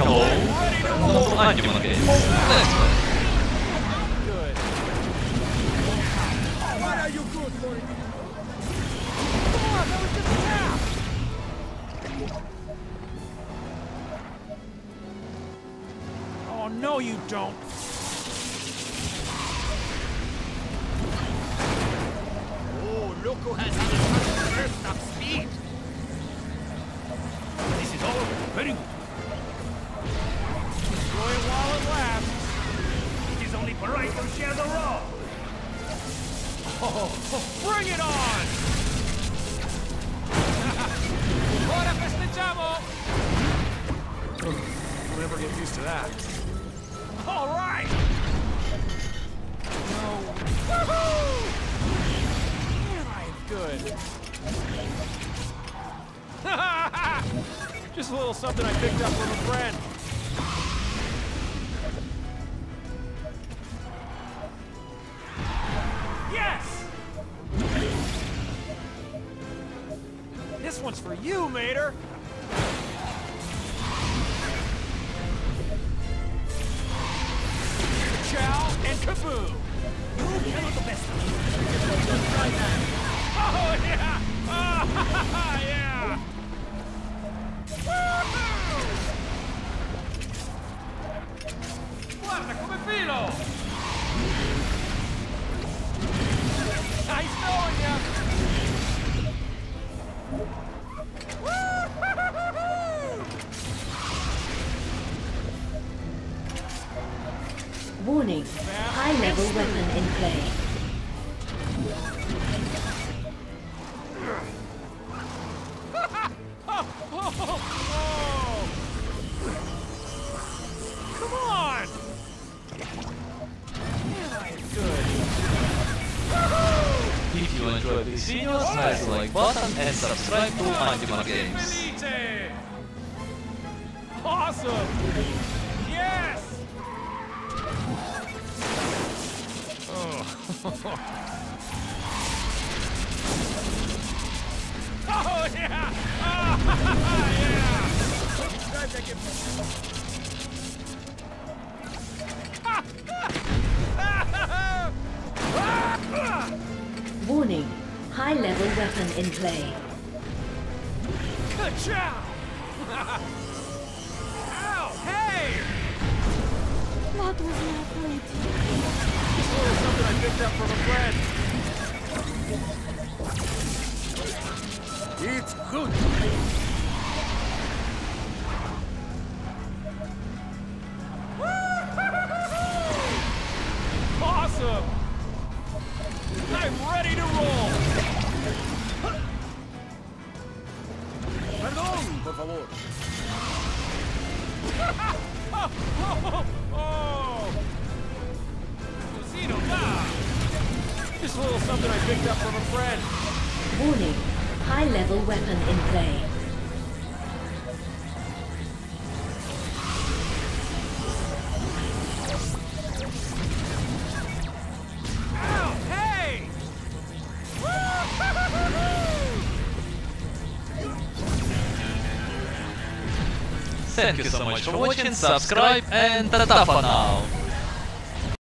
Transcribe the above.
Hello. Welcome to Andimar Games. Let's a tap. Oh, no, you don't. Oh, look who has the first of speed. This is all very good. Only polite to share the role. Oh, bring it on! Ora festeggiamo! We'll never get used to that. All right! No. Woohoo! Man, I am good. Just a little something I picked up from a friend. This one's for you, Mater! Chow and kaboom! You cannot the best. Oh, yeah! Oh, yeah! Woohoo! Guarda come filo! Nice knowing ya! Warning. High-level weapon in play. Come on! Man, I am good. Woohoo! If you enjoy these videos, smash the like button and subscribe to Andimar Games. Awesome! Oh, oh yeah! Oh, yeah! Warning. High-level weapon in play. Good job! Ow! Hey! That was not great. Picked up from a friend. It's good. I'm ready to roll! Oh! Oh! oh. Just a little something I picked up from a friend. Warning. High-level weapon in play. Thank you so much for watching, subscribe and ta-ta for now!